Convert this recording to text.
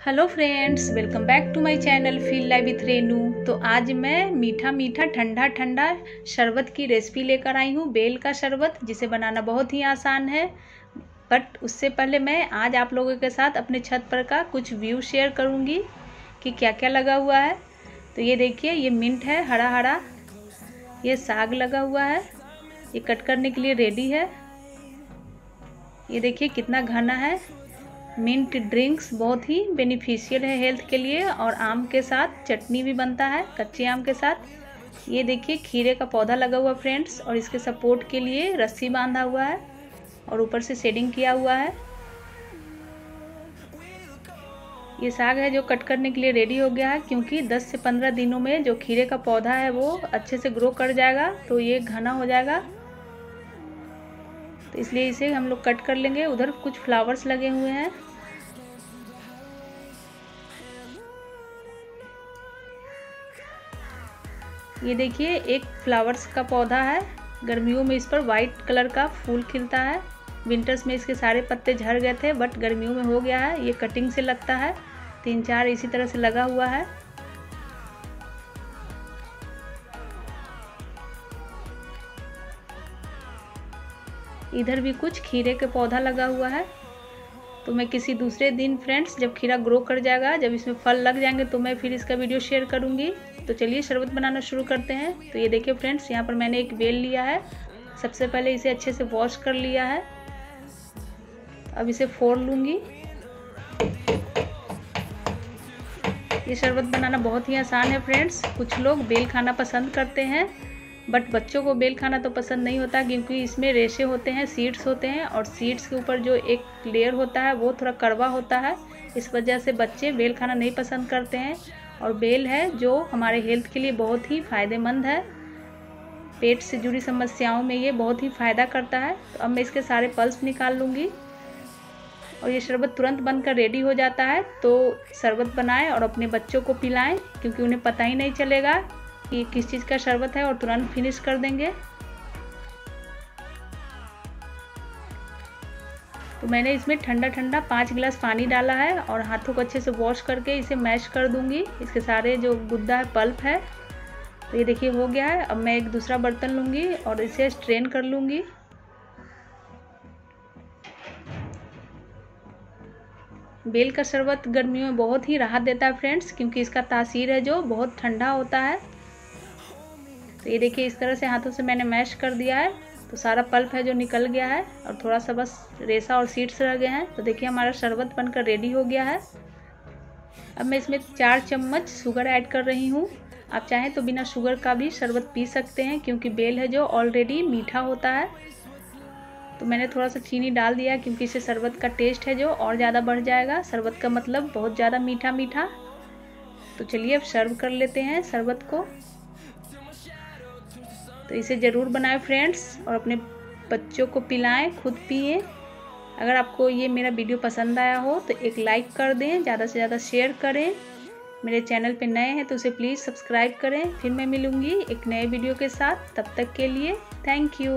Hello friends welcome back to my channel feel live with Renu तो आज मैं मीठा मीठा ठंडा ठंडा शरबत की रेसिपी लेकर आई हूँ, बेल का शरबत, जिसे बनाना बहुत ही आसान है। बट उससे पहले मैं आज आप लोगों के साथ अपने छत पर का कुछ व्यू शेयर करूँगी कि क्या क्या लगा हुआ है। तो ये देखिए, ये मिंट है हरा हरा ये साग लगा हुआ है। ये कट करने के लिए रेडी है। ये देखिए कितना घना है। मिंट ड्रिंक्स बहुत ही बेनिफिशियल है हेल्थ के लिए और आम के साथ चटनी भी बनता है, कच्चे आम के साथ। ये देखिए, खीरे का पौधा लगा हुआ फ्रेंड्स, और इसके सपोर्ट के लिए रस्सी बांधा हुआ है और ऊपर से शेडिंग किया हुआ है। ये साग है जो कट करने के लिए रेडी हो गया है, क्योंकि 10 से 15 दिनों में जो खीरे का पौधा है वो अच्छे से ग्रो कर जाएगा तो ये घना हो जाएगा। तो इसलिए इसे हम लोग कट कर लेंगे। उधर कुछ फ्लावर्स लगे हुए हैं। ये देखिए, एक फ्लावर्स का पौधा है। गर्मियों में इस पर वाइट कलर का फूल खिलता है। विंटर्स में इसके सारे पत्ते झड़ गए थे, बट गर्मियों में हो गया है। ये कटिंग से लगता है। तीन चार इसी तरह से लगा हुआ है। इधर भी कुछ खीरे के पौधा लगा हुआ है। तो मैं किसी दूसरे दिन फ्रेंड्स जब खीरा ग्रो कर जाएगा, जब इसमें फल लग जाएँगे तो मैं फिर इसका वीडियो शेयर करूँगी। तो चलिए शरबत बनाना शुरू करते हैं। तो ये देखिए फ्रेंड्स यहाँ पर मैंने एक बेल लिया है। सबसे पहले इसे अच्छे से वॉश कर लिया है। अब इसे फोड़ लूँगी। ये शरबत बनाना बहुत ही आसान है फ्रेंड्स कुछ लोग बेल खाना पसंद करते हैं। बट बच्चों को बेल खाना तो पसंद नहीं होता क्योंकि इसमें रेशे होते हैं सीड्स होते हैं और सीड्स के ऊपर जो एक लेयर होता है वो थोड़ा कड़वा होता है। इस वजह से बच्चे बेल खाना नहीं पसंद करते हैं और बेल है जो हमारे हेल्थ के लिए बहुत ही फ़ायदेमंद है। पेट से जुड़ी समस्याओं में ये बहुत ही फ़ायदा करता है। तो अब मैं इसके सारे पल्स निकाल लूँगी और ये शरबत तुरंत बनकर रेडी हो जाता है। तो शरबत बनाएँ और अपने बच्चों को पिलाएँ क्योंकि उन्हें पता ही नहीं चलेगा। कि किस चीज़ का शरबत है और तुरंत फिनिश कर देंगे। तो मैंने इसमें ठंडा ठंडा पाँच गिलास पानी डाला है और हाथों को अच्छे से वॉश करके इसे मैश कर दूँगी। इसके सारे जो गुद्दा है पल्प है तो ये देखिए हो गया है। अब मैं एक दूसरा बर्तन लूँगी और इसे स्ट्रेन कर लूँगी। बेल का शरबत गर्मियों में बहुत ही राहत देता है फ्रेंड्स, क्योंकि इसका तासीर है जो बहुत ठंडा होता है। तो ये देखिए, इस तरह से हाथों से मैंने मैश कर दिया है। तो सारा पल्प है जो निकल गया है और थोड़ा सा बस रेसा और सीड्स रह गए हैं। तो देखिए, हमारा शरबत बनकर रेडी हो गया है। अब मैं इसमें चार चम्मच शुगर ऐड कर रही हूँ। आप चाहें तो बिना शुगर का भी शरबत पी सकते हैं, क्योंकि बेल है जो ऑलरेडी मीठा होता है। तो मैंने थोड़ा सा चीनी डाल दिया, क्योंकि इससे शरबत का टेस्ट है जो और ज़्यादा बढ़ जाएगा। शरबत का मतलब बहुत ज़्यादा मीठा मीठा तो चलिए अब सर्व कर लेते हैं शरबत को। तो इसे ज़रूर बनाएँ फ्रेंड्स और अपने बच्चों को पिलाएँ, खुद पिए। अगर आपको ये मेरा वीडियो पसंद आया हो तो एक लाइक कर दें, ज़्यादा से ज़्यादा शेयर करें। मेरे चैनल पे नए हैं तो उसे प्लीज़ सब्सक्राइब करें। फिर मैं मिलूँगी एक नए वीडियो के साथ। तब तक के लिए थैंक यू।